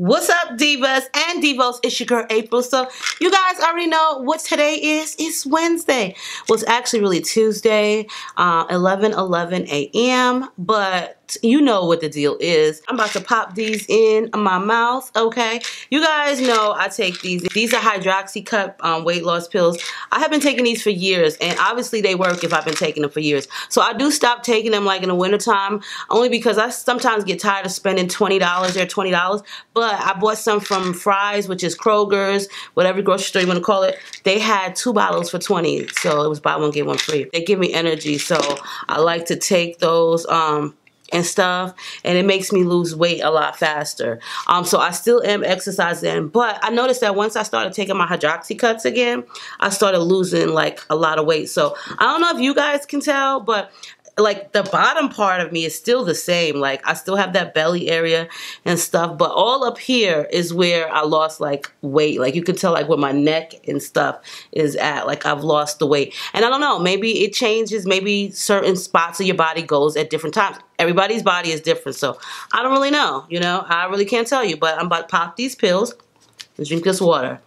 What's up, divas and divos? It's your girl April. So you guys already know what today is. It's Wednesday. Well, it's actually really Tuesday, uh, 11 11 a.m. But you know what the deal is. I'm about to pop these in my mouth, okay? You guys know I take these. These are Hydroxycut um, weight loss pills. I have been taking these for years, and obviously they work if I've been taking them for years. So I do stop taking them like in the wintertime, only because I sometimes get tired of spending $20 or $20. But I bought some from Fry's, which is Kroger's, whatever grocery store you want to call it. They had two bottles for 20 so it was buy one, get one free. They give me energy, so I like to take those. Um, and stuff and it makes me lose weight a lot faster. Um so i still am exercising but i noticed that once i started taking my Hydroxycuts again i started losing like a lot of weight. So i don't know if you guys can tell but like the bottom part of me is still the same. Like I still have that belly area and stuff but all up here is where I lost like weight. Like you can tell like where my neck and stuff is at. Like I've lost the weight. And I don't know maybe it changes. Maybe certain spots of your body goes at different times. Everybody's body is different so I don't really know you know? I really can't tell you but I'm about to pop these pills and drink this water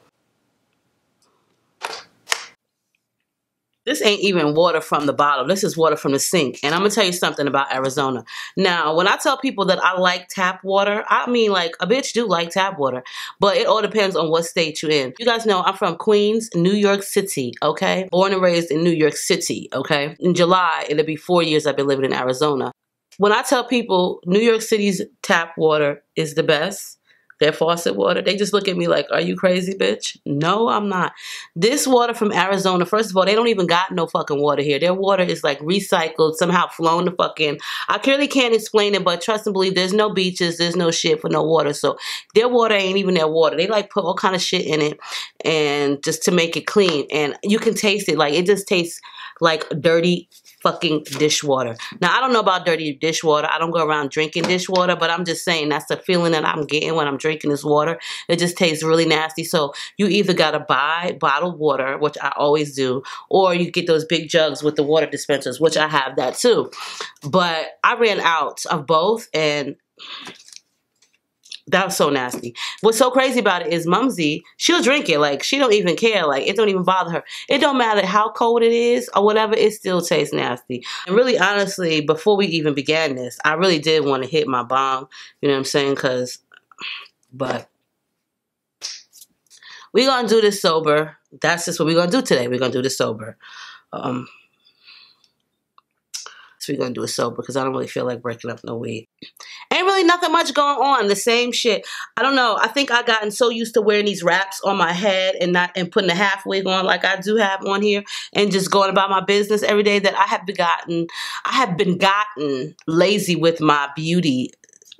This ain't even water from the bottle. This is water from the sink. And I'm going to tell you something about Arizona. Now, when I tell people that I like tap water, I mean like a bitch do like tap water. But it all depends on what state you're in. You guys know I'm from Queens, New York City, okay? Born and raised in New York City, okay? In July, it'll be four years I've been living in Arizona. When I tell people New York City's tap water is the best, their faucet water. They just look at me like, are you crazy, bitch? No, I'm not. This water from Arizona, first of all, they don't even got no fucking water here. Their water is like recycled, somehow flown the fuck in. I clearly can't explain it, but trust and believe there's no beaches, there's no shit for no water. So their water ain't even their water. They like put all kind of shit in it and just to make it clean. And you can taste it. Like it just tastes like dirty fucking dishwater. Now, I don't know about dirty dishwater. I don't go around drinking dishwater, but I'm just saying that's the feeling that I'm getting when I'm drinking this water. It just tastes really nasty. So you either got to buy bottled water, which I always do, or you get those big jugs with the water dispensers, which I have that too. But I ran out of both and that was so nasty. What's so crazy about it is Mumsy, she'll drink it. Like, she don't even care. Like, it don't even bother her. It don't matter how cold it is or whatever, it still tastes nasty. And really, honestly, before we even began this, I really did want to hit my bomb. You know what I'm saying? Because, but, we're going to do this sober. That's just what we're going to do today. We're going to do this sober. Um, so we're gonna do it sober because I don't really feel like breaking up no weed. Nothing much going on. The same shit. I don't know. I think I gotten so used to wearing these wraps on my head and not and putting a half wig on like I do have on here and just going about my business every day that I have begotten I have been gotten lazy with my beauty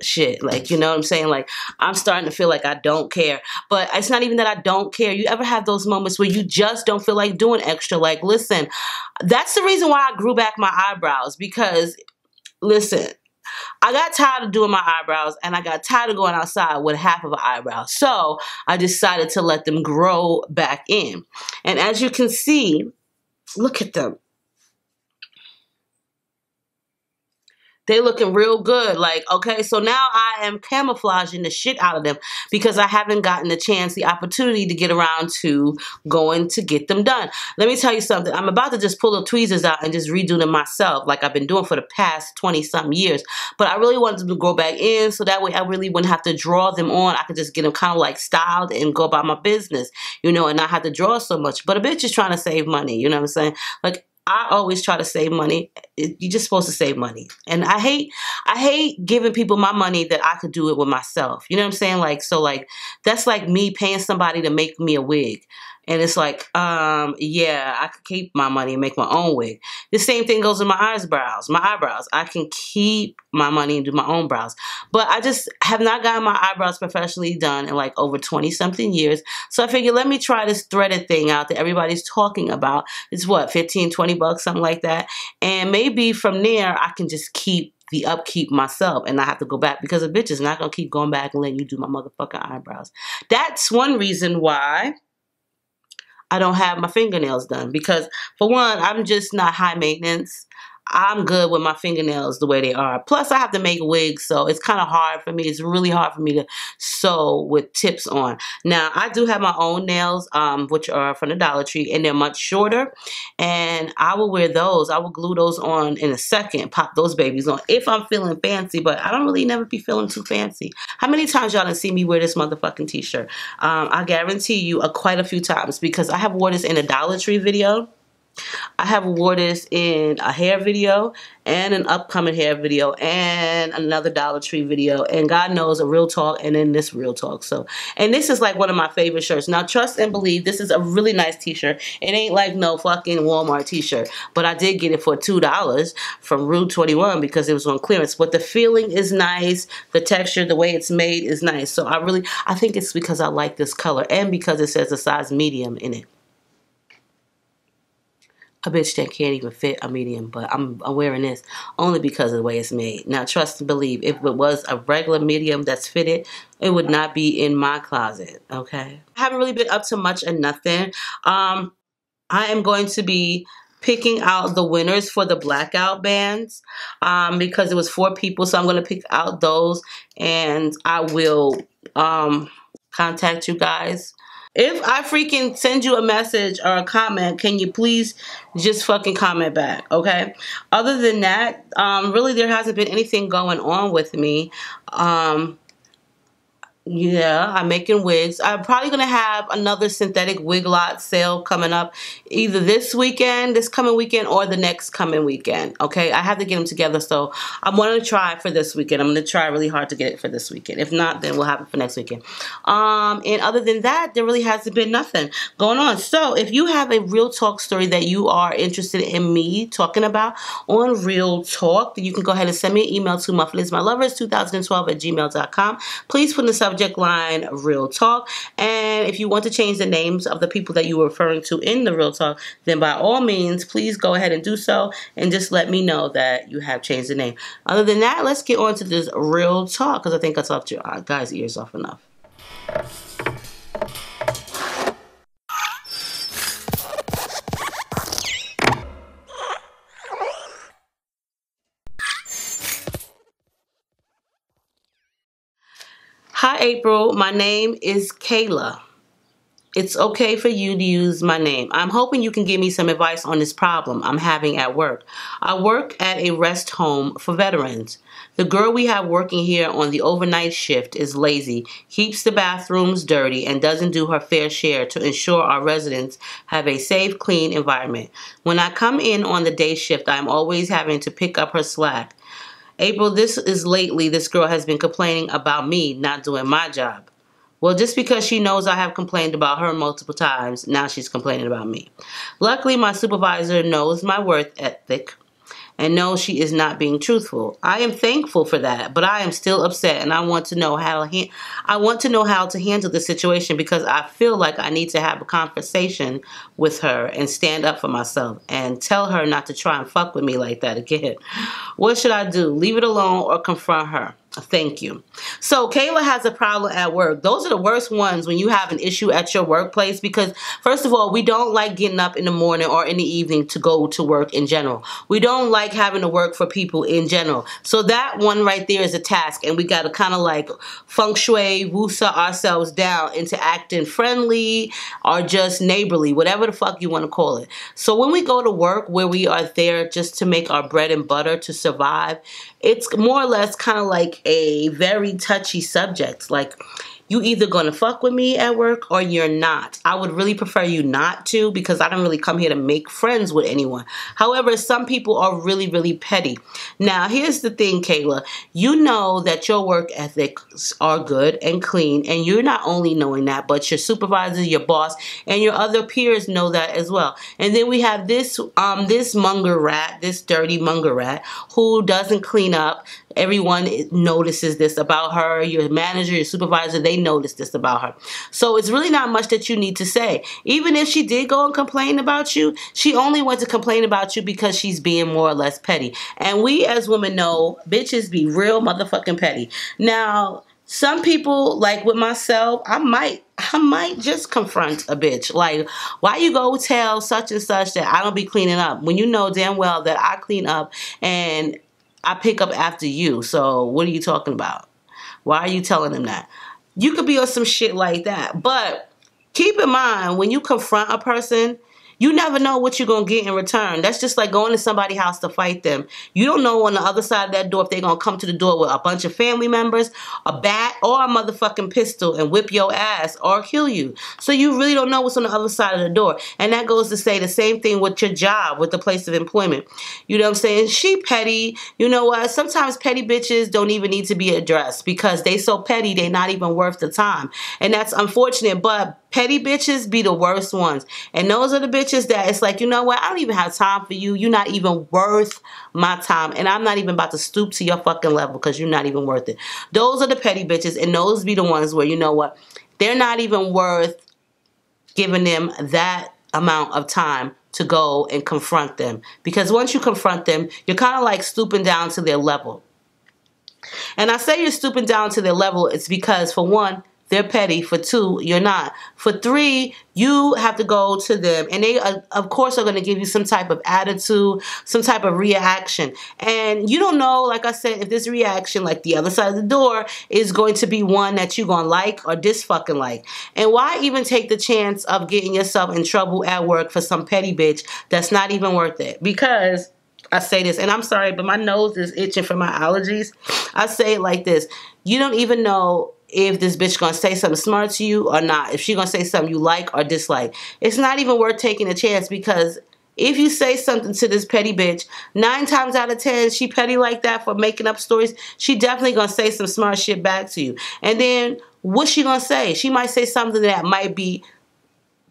shit. Like, you know what I'm saying? Like, I'm starting to feel like I don't care. But it's not even that I don't care. You ever have those moments where you just don't feel like doing extra? Like, listen, that's the reason why I grew back my eyebrows because, listen, I got tired of doing my eyebrows and I got tired of going outside with half of an eyebrow. So I decided to let them grow back in. And as you can see, look at them. They looking real good. Like, okay, so now I am camouflaging the shit out of them because I haven't gotten the chance, the opportunity to get around to going to get them done. Let me tell you something. I'm about to just pull the tweezers out and just redo them myself like I've been doing for the past 20 something years. But I really wanted them to grow back in so that way I really wouldn't have to draw them on. I could just get them kind of like styled and go about my business, you know, and not have to draw so much. But a bitch is trying to save money, you know what I'm saying? Like, I always try to save money. You're just supposed to save money. And I hate I hate giving people my money that I could do it with myself. You know what I'm saying? Like so like that's like me paying somebody to make me a wig. And it's like, um, yeah, I can keep my money and make my own wig. The same thing goes with my eyebrows, my eyebrows. I can keep my money and do my own brows. But I just have not gotten my eyebrows professionally done in like over 20 something years. So I figured let me try this threaded thing out that everybody's talking about. It's what, 15, 20 bucks, something like that. And maybe from there I can just keep the upkeep myself and not have to go back because a bitch is not gonna keep going back and letting you do my motherfucking eyebrows. That's one reason why I don't have my fingernails done because for one, I'm just not high maintenance. I'm good with my fingernails the way they are. Plus, I have to make wigs, so it's kind of hard for me. It's really hard for me to sew with tips on. Now, I do have my own nails, um, which are from the Dollar Tree, and they're much shorter. And I will wear those. I will glue those on in a second, pop those babies on if I'm feeling fancy, but I don't really never be feeling too fancy. How many times y'all done see me wear this motherfucking t-shirt? Um, I guarantee you uh, quite a few times because I have wore this in a Dollar Tree video. I have wore this in a hair video and an upcoming hair video and another Dollar Tree video and God knows a real talk and then this real talk. So, and this is like one of my favorite shirts. Now, trust and believe this is a really nice t-shirt. It ain't like no fucking Walmart t-shirt, but I did get it for $2 from Rue 21 because it was on clearance. But the feeling is nice. The texture, the way it's made is nice. So I really, I think it's because I like this color and because it says a size medium in it a bitch that can't even fit a medium, but I'm, I'm wearing this only because of the way it's made. Now, trust and believe, if it was a regular medium that's fitted, it would not be in my closet, okay? I haven't really been up to much of nothing. Um, I am going to be picking out the winners for the blackout bands um, because it was four people, so I'm going to pick out those, and I will um, contact you guys if I freaking send you a message or a comment, can you please just fucking comment back, okay? Other than that, um, really there hasn't been anything going on with me. Um, yeah, I'm making wigs. I'm probably going to have another synthetic wig lot sale coming up either this weekend, this coming weekend, or the next coming weekend. Okay, I have to get them together, so I'm going to try for this weekend. I'm going to try really hard to get it for this weekend. If not, then we'll have it for next weekend. Um, and other than that, there really hasn't been nothing going on. So if you have a real talk story that you are interested in me talking about on Real Talk, you can go ahead and send me an email to muffinismylovers2012 at gmail.com. Please put in the subject subject line Real Talk. And if you want to change the names of the people that you were referring to in the Real Talk, then by all means, please go ahead and do so and just let me know that you have changed the name. Other than that, let's get on to this Real Talk because I think I talked your uh, guys' ears off enough. Hi, April. My name is Kayla. It's okay for you to use my name. I'm hoping you can give me some advice on this problem I'm having at work. I work at a rest home for veterans. The girl we have working here on the overnight shift is lazy, keeps the bathrooms dirty, and doesn't do her fair share to ensure our residents have a safe, clean environment. When I come in on the day shift, I'm always having to pick up her slack. April, this is lately this girl has been complaining about me not doing my job. Well, just because she knows I have complained about her multiple times, now she's complaining about me. Luckily, my supervisor knows my worth ethic and knows she is not being truthful. I am thankful for that, but I am still upset and I want to know how to I want to know how to handle the situation because I feel like I need to have a conversation with her and stand up for myself and tell her not to try and fuck with me like that again. What should I do? Leave it alone or confront her? Thank you. So Kayla has a problem at work. Those are the worst ones when you have an issue at your workplace because first of all, we don't like getting up in the morning or in the evening to go to work in general. We don't like having to work for people in general. So that one right there is a task and we got to kind of like feng shui, wusa ourselves down into acting friendly or just neighborly, whatever the fuck you want to call it. So when we go to work where we are there just to make our bread and butter to survive, it's more or less kind of like a very touchy subject. Like, you either gonna fuck with me at work or you're not. I would really prefer you not to because I don't really come here to make friends with anyone. However, some people are really, really petty. Now, here's the thing, Kayla. You know that your work ethics are good and clean, and you're not only knowing that, but your supervisor, your boss, and your other peers know that as well. And then we have this um this munger rat, this dirty munger rat, who doesn't clean up, Everyone notices this about her. Your manager, your supervisor, they notice this about her. So it's really not much that you need to say. Even if she did go and complain about you, she only went to complain about you because she's being more or less petty. And we as women know bitches be real motherfucking petty. Now, some people, like with myself, I might I might just confront a bitch. Like, why you go tell such and such that I don't be cleaning up when you know damn well that I clean up and I pick up after you. So what are you talking about? Why are you telling them that? You could be on some shit like that. But keep in mind when you confront a person, you never know what you're going to get in return. That's just like going to somebody's house to fight them. You don't know on the other side of that door if they're going to come to the door with a bunch of family members, a bat, or a motherfucking pistol and whip your ass or kill you. So you really don't know what's on the other side of the door. And that goes to say the same thing with your job, with the place of employment. You know what I'm saying? She petty. You know what? Sometimes petty bitches don't even need to be addressed because they so petty, they're not even worth the time. And that's unfortunate, but petty bitches be the worst ones. And those are the bitches that it's like, you know what? I don't even have time for you. You're not even worth my time. And I'm not even about to stoop to your fucking level because you're not even worth it. Those are the petty bitches. And those be the ones where, you know what? They're not even worth giving them that amount of time to go and confront them. Because once you confront them, you're kind of like stooping down to their level. And I say you're stooping down to their level, it's because, for one, they're petty. For two, you're not. For three, you have to go to them and they uh, of course are going to give you some type of attitude some type of reaction and you don't know like i said if this reaction like the other side of the door is going to be one that you're going to like or dis fucking like and why even take the chance of getting yourself in trouble at work for some petty bitch that's not even worth it because I say this, and I'm sorry, but my nose is itching from my allergies. I say it like this. You don't even know if this bitch gonna say something smart to you or not. If she gonna say something you like or dislike. It's not even worth taking a chance because if you say something to this petty bitch, nine times out of ten, she petty like that for making up stories, she definitely gonna say some smart shit back to you. And then what's she gonna say? She might say something that might be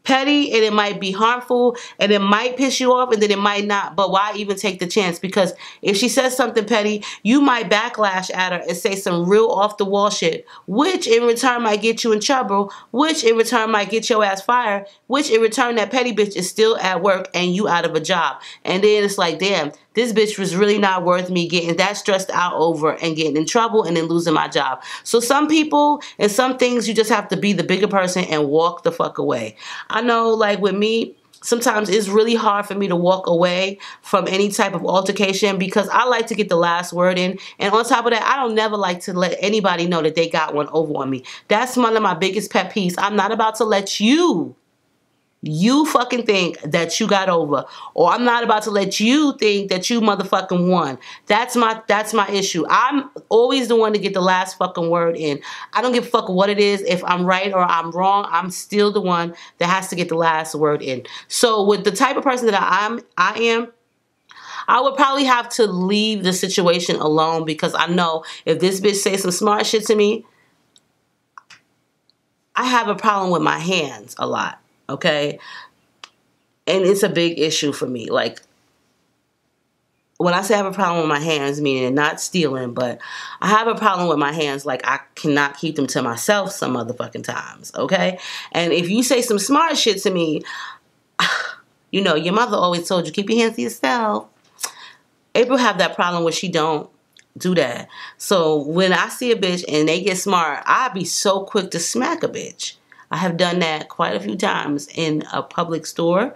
petty and it might be harmful and it might piss you off and then it might not. But why even take the chance? Because if she says something petty, you might backlash at her and say some real off the wall shit, which in return might get you in trouble, which in return might get your ass fired, which in return that petty bitch is still at work and you out of a job. And then it's like, damn, this bitch was really not worth me getting that stressed out over and getting in trouble and then losing my job. So some people and some things you just have to be the bigger person and walk the fuck away. I know like with me, sometimes it's really hard for me to walk away from any type of altercation because I like to get the last word in. And on top of that, I don't never like to let anybody know that they got one over on me. That's one of my biggest pet peeves. I'm not about to let you you fucking think that you got over or I'm not about to let you think that you motherfucking won. That's my that's my issue. I'm always the one to get the last fucking word in. I don't give a fuck what it is. If I'm right or I'm wrong, I'm still the one that has to get the last word in. So with the type of person that I'm I am I would probably have to leave the situation alone because I know if this bitch says some smart shit to me, I have a problem with my hands a lot okay? And it's a big issue for me. Like, when I say I have a problem with my hands, meaning not stealing, but I have a problem with my hands, like I cannot keep them to myself some motherfucking times, okay? And if you say some smart shit to me, you know, your mother always told you, keep your hands to yourself. April have that problem where she don't do that. So when I see a bitch and they get smart, I be so quick to smack a bitch. I have done that quite a few times in a public store,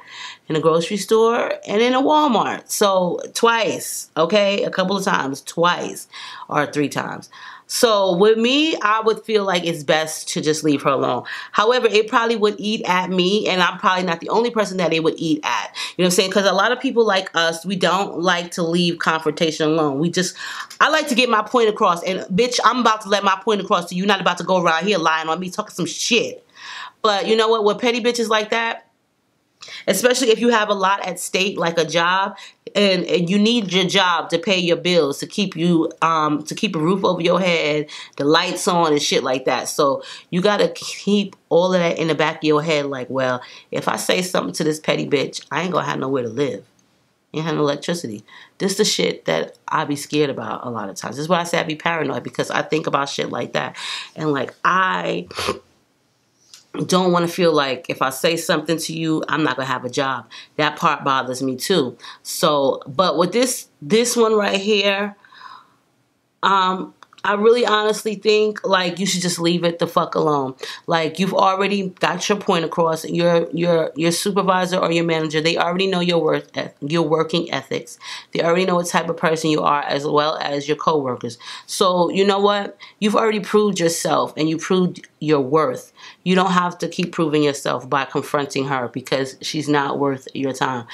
in a grocery store, and in a Walmart. So twice, okay? A couple of times, twice or three times. So with me, I would feel like it's best to just leave her alone. However, it probably would eat at me, and I'm probably not the only person that it would eat at. You know what I'm saying? Because a lot of people like us, we don't like to leave confrontation alone. We just, I like to get my point across. And bitch, I'm about to let my point across to you. You're not about to go around here lying on me, talking some shit. But you know what? With petty bitches like that, especially if you have a lot at stake like a job and, and, you need your job to pay your bills to keep you um to keep a roof over your head the lights on and shit like that. So you got to keep all of that in the back of your head like well if i say something to this petty bitch i ain't gonna have nowhere to live. Ain't have no electricity. This the shit that i be scared about a lot of times. This is why i say i be paranoid because i think about shit like that. And like i don't want to feel like if I say something to you, I'm not gonna have a job. That part bothers me too. So, but with this this one right here, um, I really honestly think like you should just leave it the fuck alone. Like you've already got your point across. Your your your supervisor or your manager, they already know your work your working ethics. They already know what type of person you are as well as your coworkers. So, you know what? You've already proved yourself and you proved your worth. You don't have to keep proving yourself by confronting her because she's not worth your time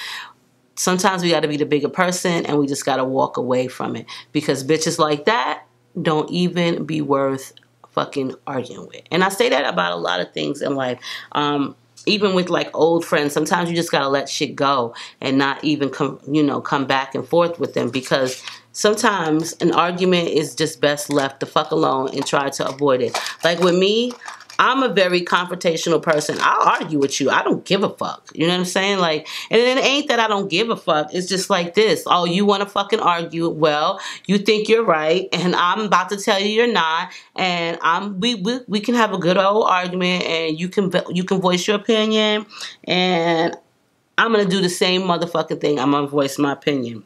sometimes we got to be the bigger person and we just got to walk away from it because bitches like that don't even be worth fucking arguing with. And I say that about a lot of things in life. Um, even with like old friends, sometimes you just gotta let shit go and not even come, you know, come back and forth with them because sometimes an argument is just best left the fuck alone and try to avoid it. Like with me, I'm a very confrontational person. I'll argue with you. I don't give a fuck. You know what I'm saying? Like, and it ain't that I don't give a fuck. It's just like this. Oh, you want to fucking argue? Well, you think you're right, and I'm about to tell you you're not. And I'm we we, we can have a good old argument, and you can you can voice your opinion, and I'm gonna do the same motherfucking thing. I'm gonna voice my opinion.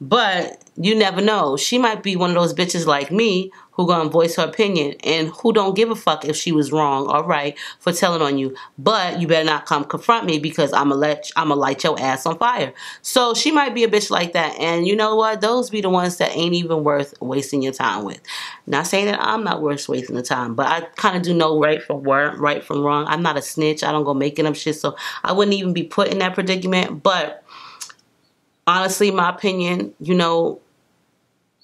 But you never know. She might be one of those bitches like me who gonna voice her opinion and who don't give a fuck if she was wrong or right for telling on you. But you better not come confront me because I'ma let I'ma light your ass on fire. So she might be a bitch like that. And you know what? Those be the ones that ain't even worth wasting your time with. Not saying that I'm not worth wasting the time, but I kind of do know right from right from wrong. I'm not a snitch. I don't go making up shit, so I wouldn't even be put in that predicament. But honestly, my opinion, you know,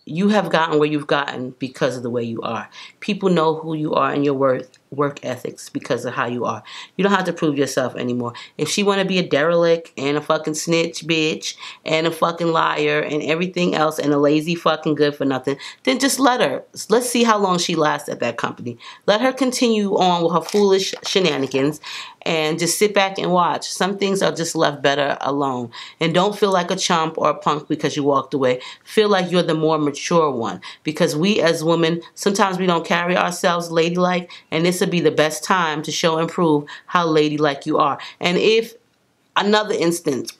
you have gotten where you've gotten because of the way you are. People know who you are and your worth work ethics because of how you are. You don't have to prove yourself anymore. If she want to be a derelict and a fucking snitch bitch and a fucking liar and everything else and a lazy fucking good for nothing, then just let her. Let's see how long she lasts at that company. Let her continue on with her foolish shenanigans and just sit back and watch. Some things are just left better alone. And don't feel like a chump or a punk because you walked away. Feel like you're the more mature one because we as women, sometimes we don't carry ourselves ladylike and this this would be the best time to show and prove how ladylike you are. And if another instance,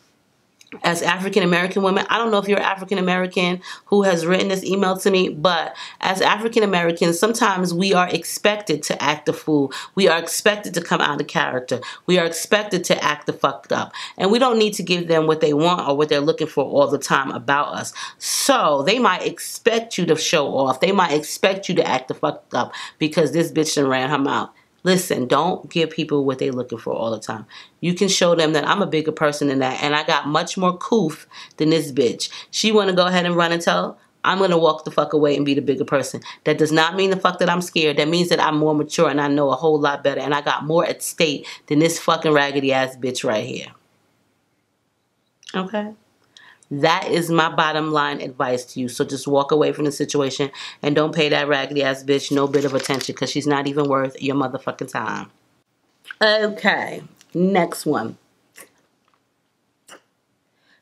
as African American women, I don't know if you're African American who has written this email to me, but as African Americans, sometimes we are expected to act a fool. We are expected to come out of character. We are expected to act the fucked up. And we don't need to give them what they want or what they're looking for all the time about us. So they might expect you to show off. They might expect you to act the fucked up because this bitch done ran her mouth. Listen, don't give people what they're looking for all the time. You can show them that I'm a bigger person than that, and I got much more coof than this bitch. She want to go ahead and run and tell. I'm going to walk the fuck away and be the bigger person. That does not mean the fuck that I'm scared. That means that I'm more mature and I know a whole lot better and I got more at stake than this fucking raggedy ass bitch right here. Okay? That is my bottom line advice to you. So just walk away from the situation and don't pay that raggedy ass bitch no bit of attention because she's not even worth your motherfucking time. Okay, next one.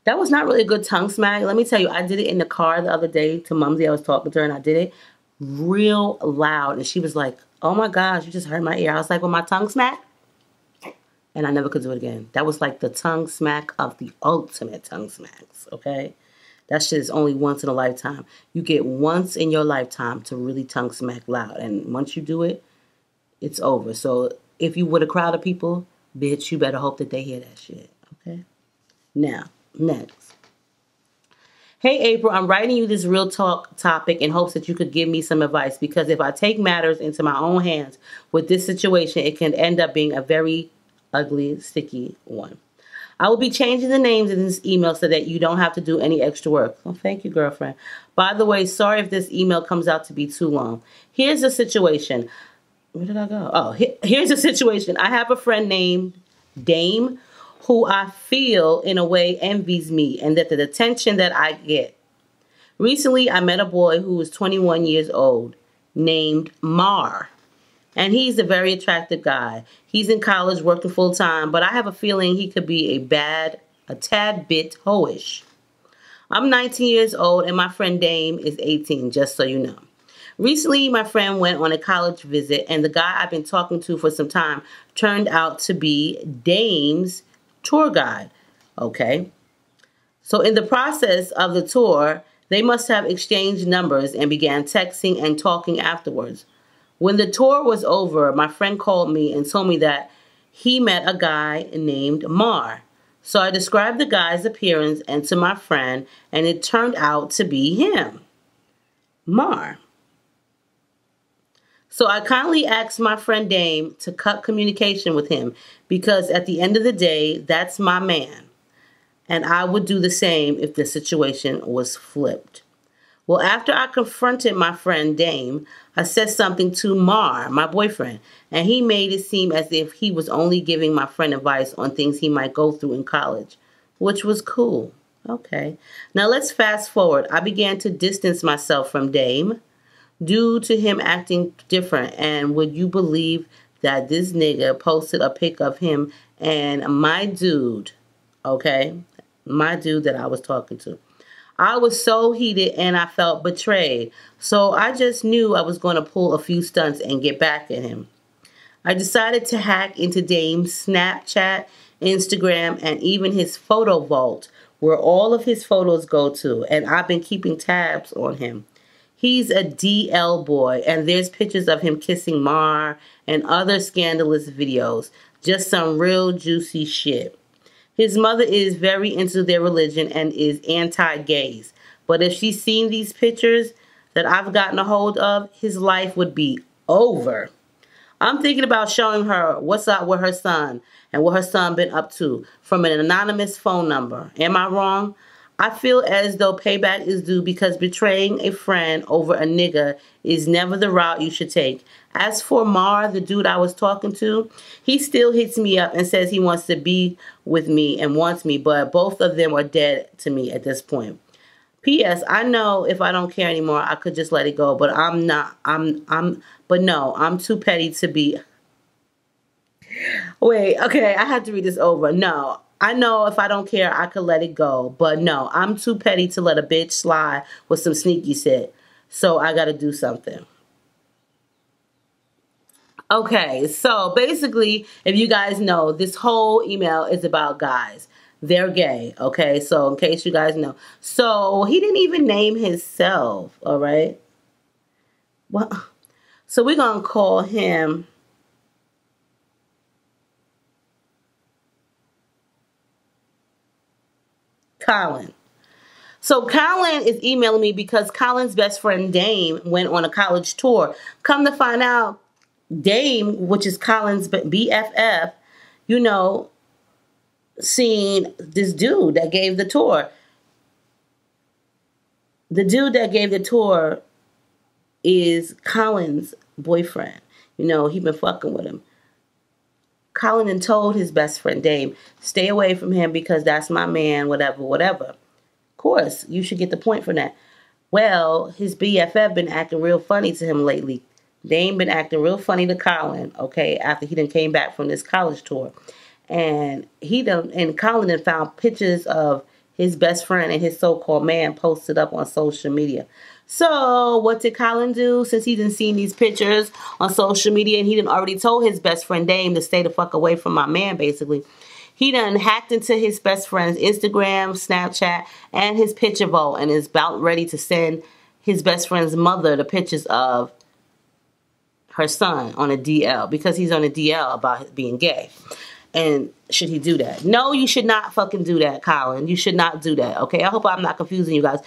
That was not really a good tongue smack. Let me tell you, I did it in the car the other day to Mumsy. I was talking to her and I did it real loud. And she was like, oh my gosh, you just hurt my ear. I was like, well, my tongue smack? And I never could do it again. That was like the tongue smack of the ultimate tongue smacks, okay? That shit is only once in a lifetime. You get once in your lifetime to really tongue smack loud. And once you do it, it's over. So if you with a crowd of people, bitch, you better hope that they hear that shit, okay? Now, next. Hey, April, I'm writing you this real talk topic in hopes that you could give me some advice because if I take matters into my own hands with this situation, it can end up being a very ugly, sticky one. I will be changing the names in this email so that you don't have to do any extra work. Oh, thank you, girlfriend. By the way, sorry if this email comes out to be too long. Here's the situation. Where did I go? Oh, here's the situation. I have a friend named Dame who I feel in a way envies me and that the attention that I get. Recently, I met a boy who was 21 years old named Mar. And he's a very attractive guy. He's in college working full time, but I have a feeling he could be a bad, a tad bit hoish. I'm 19 years old and my friend Dame is 18, just so you know. Recently, my friend went on a college visit and the guy I've been talking to for some time turned out to be Dame's tour guide. Okay. So in the process of the tour, They must have exchanged numbers and began texting and talking afterwards. When the tour was over, my friend called me and told me that he met a guy named Mar. So I described the guy's appearance and to my friend, and it turned out to be him, Mar. So I kindly asked my friend Dame to cut communication with him because at the end of the day, that's my man. And I would do the same if the situation was flipped. Well, after I confronted my friend Dame, I said something to Mar, my boyfriend, and he made it seem as if he was only giving my friend advice on things he might go through in college, which was cool. Okay. Now let's fast forward. I began to distance myself from Dame due to him acting different. And would you believe that this nigga posted a pic of him and my dude, okay, my dude that I was talking to. I was so heated and I felt betrayed. So I just knew I was going to pull a few stunts and get back at him. I decided to hack into Dame's Snapchat, Instagram, and even his photo vault where all of his photos go to. And I've been keeping tabs on him. He's a DL boy, and there's pictures of him kissing Mar and other scandalous videos. Just some real juicy shit. His mother is very into their religion and is anti-gays. But if she's seen these pictures that I've gotten a hold of, his life would be over. I'm thinking about showing her what's up with her son and what her son been up to from an anonymous phone number. Am I wrong? I feel as though payback is due because betraying a friend over a nigga is never the route you should take. As for Mar, the dude I was talking to, he still hits me up and says he wants to be with me and wants me, but both of them are dead to me at this point. P.S. I know if I don't care anymore, I could just let it go, but I'm not. I'm. I'm. But no, I'm too petty to be. Wait. Okay, I had to read this over. No, I know if I don't care, I could let it go. But no, I'm too petty to let a bitch slide with some sneaky shit. So I got to do something. Okay, so basically, if you guys know, this whole email is about guys. They're gay, okay? So in case you guys know. So he didn't even name himself, all right? Well, so we're going to call him Colin. So Colin is emailing me because Colin's best friend Dame went on a college tour. Come to find out, Dame, which is Colin's BFF, you know, seen this dude that gave the tour. The dude that gave the tour is Colin's boyfriend. You know, he been fucking with him. Colin told his best friend Dame, stay away from him because that's my man, whatever, whatever. Of course, you should get the point from that. Well, his BFF been acting real funny to him lately. Dame been acting real funny to Colin, okay, after he done came back from this college tour. And he done and Colin done found pictures of his best friend and his so-called man posted up on social media. So what did Colin do since he didn't see these pictures on social media and he didn't already told his best friend Dame to stay the fuck away from my man basically. He done hacked into his best friend's Instagram, Snapchat, and his picture vault and is about ready to send his best friend's mother the pictures of her son on a DL because he's on a DL about being gay. And should he do that? No, you should not fucking do that, Colin. You should not do that, okay? I hope I'm not confusing you guys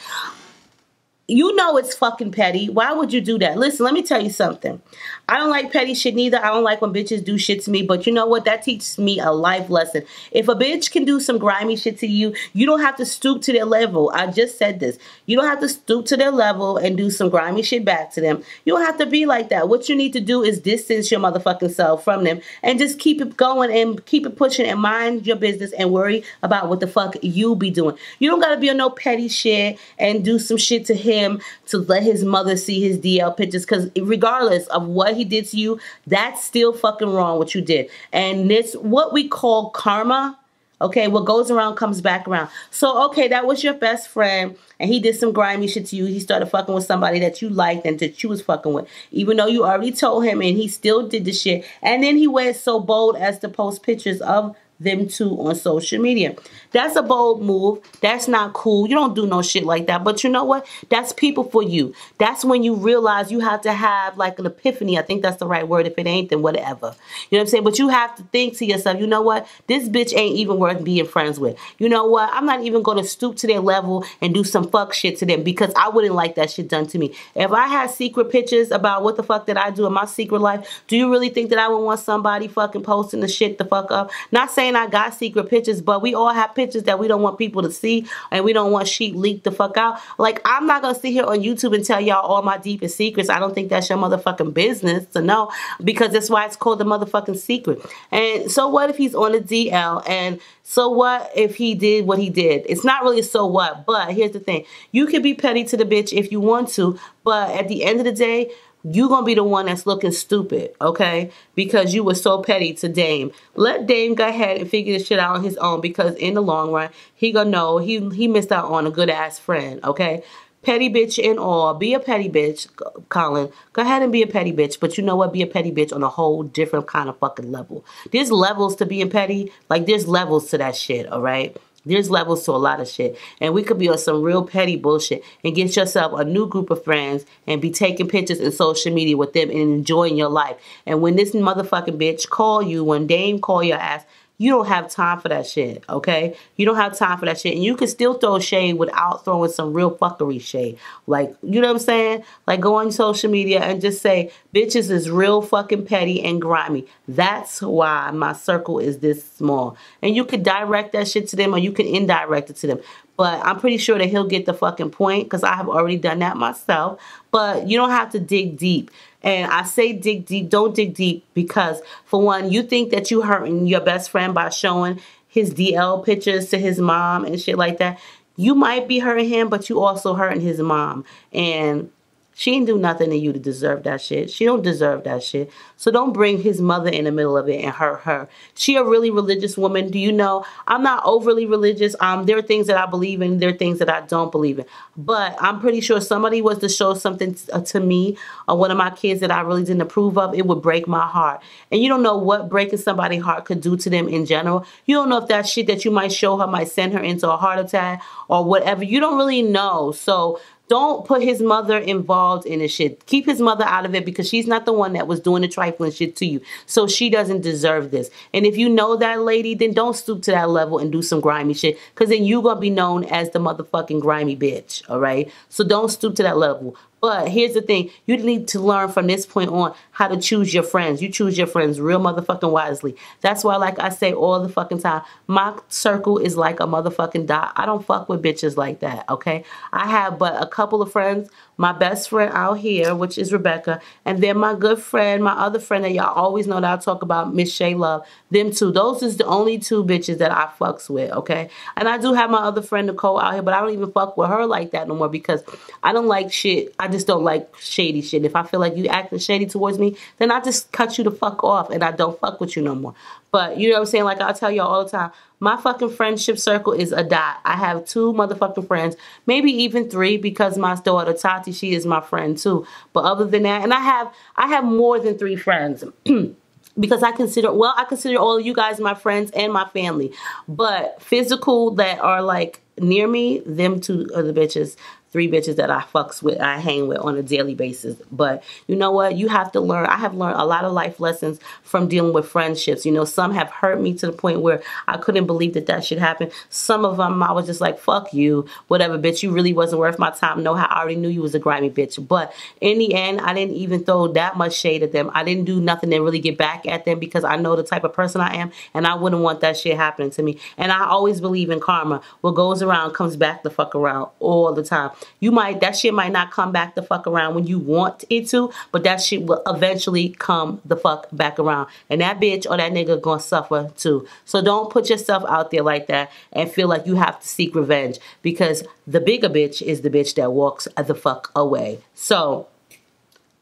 you know it's fucking petty. Why would you do that? Listen, let me tell you something. I don't like petty shit neither. I don't like when bitches do shit to me. But you know what? That teaches me a life lesson. If a bitch can do some grimy shit to you, you don't have to stoop to their level. I just said this. You don't have to stoop to their level and do some grimy shit back to them. You don't have to be like that. What you need to do is distance your motherfucking self from them and just keep it going and keep it pushing and mind your business and worry about what the fuck you be doing. You don't got to be on no petty shit and do some shit to him him to let his mother see his DL pictures because regardless of what he did to you, that's still fucking wrong what you did. And it's what we call karma. Okay, what goes around comes back around. So, okay, that was your best friend, and he did some grimy shit to you. He started fucking with somebody that you liked and that you was fucking with, even though you already told him, and he still did the shit. And then he went so bold as to post pictures of them two on social media. That's a bold move. That's not cool. You don't do no shit like that. But you know what? That's people for you. That's when you realize you have to have like an epiphany. I think that's the right word. If it ain't, then whatever. You know what I'm saying? But you have to think to yourself, you know what? This bitch ain't even worth being friends with. You know what? I'm not even going to stoop to their level and do some fuck shit to them because I wouldn't like that shit done to me. If I had secret pictures about what the fuck that I do in my secret life, do you really think that I would want somebody fucking posting the shit the fuck up? Not saying I got secret pictures, but we all have pictures that we don't want people to see and we don't want shit leaked the fuck out. Like, I'm not going to sit here on YouTube and tell y'all all my deepest secrets. I don't think that's your motherfucking business to know because that's why it's called the motherfucking secret. And so what if he's on a DL and so what if he did what he did? It's not really so what, but here's the thing. You can be petty to the bitch if you want to, but at the end of the day, you gonna be the one that's looking stupid, okay? Because you were so petty to Dame. Let Dame go ahead and figure this shit out on his own because in the long run, he gonna know he he missed out on a good ass friend, okay? Petty bitch and all. Be a petty bitch, Colin. Go ahead and be a petty bitch. But you know what? Be a petty bitch on a whole different kind of fucking level. There's levels to being petty. Like, there's levels to that shit, all right? There's levels to a lot of shit. And we could be on some real petty bullshit and get yourself a new group of friends and be taking pictures in social media with them and enjoying your life. And when this motherfucking bitch call you, when Dame call your ass, you don't have time for that shit, okay? You don't have time for that shit. And you can still throw shade without throwing some real fuckery shade. Like, you know what I'm saying? Like, go on social media and just say, bitches is real fucking petty and grimy. That's why my circle is this small. And you could direct that shit to them or you can indirect it to them. But I'm pretty sure that he'll get the fucking point because I have already done that myself. But you don't have to dig deep. And I say dig deep, don't dig deep because for one, you think that you hurting your best friend by showing his DL pictures to his mom and shit like that. You might be hurting him, but you also hurting his mom. And she didn't do nothing to you to deserve that shit. She don't deserve that shit. So don't bring his mother in the middle of it and hurt her. She a really religious woman. Do you know? I'm not overly religious. Um, there are things that I believe in. There are things that I don't believe in. But I'm pretty sure somebody was to show something uh, to me or one of my kids that I really didn't approve of, it would break my heart. And you don't know what breaking somebody's heart could do to them in general. You don't know if that shit that you might show her might send her into a heart attack or whatever. You don't really know. So don't put his mother involved in the shit. Keep his mother out of it because she's not the one that was doing the trifling shit to you. So she doesn't deserve this. And if you know that lady, then don't stoop to that level and do some grimy shit. Because then you're going to be known as the motherfucking grimy bitch. All right? So don't stoop to that level. But here's the thing. You need to learn from this point on how to choose your friends. You choose your friends real motherfucking wisely. That's why, like I say all the fucking time, my circle is like a motherfucking dot. I don't fuck with bitches like that, okay? I have but a couple of friends my best friend out here, which is Rebecca, and then my good friend, my other friend that y'all always know that I talk about, Miss Shay Love. Them two. Those is the only two bitches that I fucks with, okay? And I do have my other friend Nicole out here, but I don't even fuck with her like that no more because I don't like shit. I just don't like shady shit. If I feel like you acting shady towards me, then I just cut you the fuck off and I don't fuck with you no more. But you know what I'm saying? Like I tell y'all all the time, my fucking friendship circle is a dot. I have two motherfucking friends, maybe even three because my daughter Tati, she is my friend too. But other than that, and I have I have more than three friends. because I consider, well, I consider all of you guys my friends and my family. But physical that are like near me, them two are the bitches three bitches that I fucks with, I hang with on a daily basis. But you know what? You have to learn. I have learned a lot of life lessons from dealing with friendships. You know, some have hurt me to the point where I couldn't believe that that should happen. Some of them I was just like, fuck you, whatever, bitch. You really wasn't worth my time. No, I already knew you was a grimy bitch. But in the end, I didn't even throw that much shade at them. I didn't do nothing to really get back at them because I know the type of person I am and I wouldn't want that shit happening to me. And I always believe in karma. What goes around comes back the fuck around all the time. You might, that shit might not come back the fuck around when you want it to, but that shit will eventually come the fuck back around. And that bitch or that nigga gonna suffer too. So don't put yourself out there like that and feel like you have to seek revenge because the bigger bitch is the bitch that walks the fuck away. So,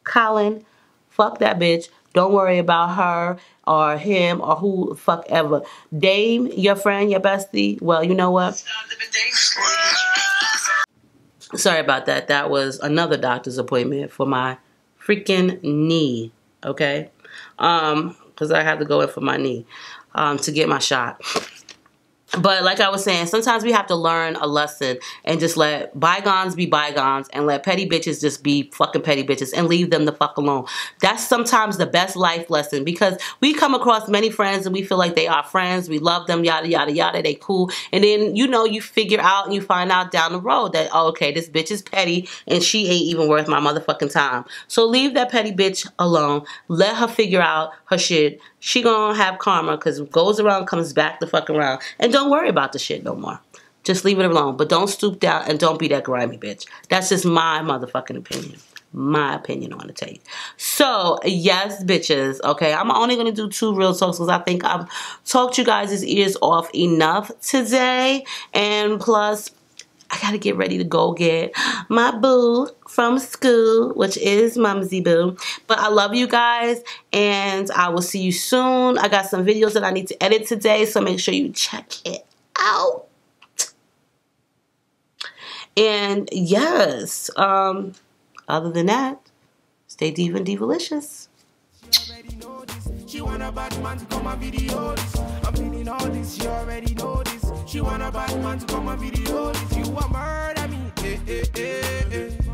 Colin, fuck that bitch. Don't worry about her or him or who fuck ever. Dame, your friend, your bestie, well, you know what? Sorry about that. That was another doctor's appointment for my freaking knee. Okay. Um, because I had to go in for my knee um, to get my shot but like I was saying, sometimes we have to learn a lesson and just let bygones be bygones and let petty bitches just be fucking petty bitches and leave them the fuck alone. That's sometimes the best life lesson because we come across many friends and we feel like they are friends, we love them, yada yada yada, they cool. And then you know you figure out and you find out down the road that oh, okay, this bitch is petty and she ain't even worth my motherfucking time. So leave that petty bitch alone. Let her figure out her shit she gonna have karma because goes around comes back the fuck around. And don't worry about the shit no more. Just leave it alone. But don't stoop down and don't be that grimy bitch. That's just my motherfucking opinion. My opinion on the tape. So, yes, bitches. Okay, I'm only going to do two real talks because I think I've talked you guys' ears off enough today. And plus, I gotta get ready to go get my boo from school, which is Mumsy Boo. But I love you guys, and I will see you soon. I got some videos that I need to edit today, so make sure you check it out. And yes, um, other than that, stay diva and divalicious. She want a bad man to come my videos. I'm feeling all this, you already know this. She want a bad man to come my videos. You want murder me, eh, eh, eh, eh.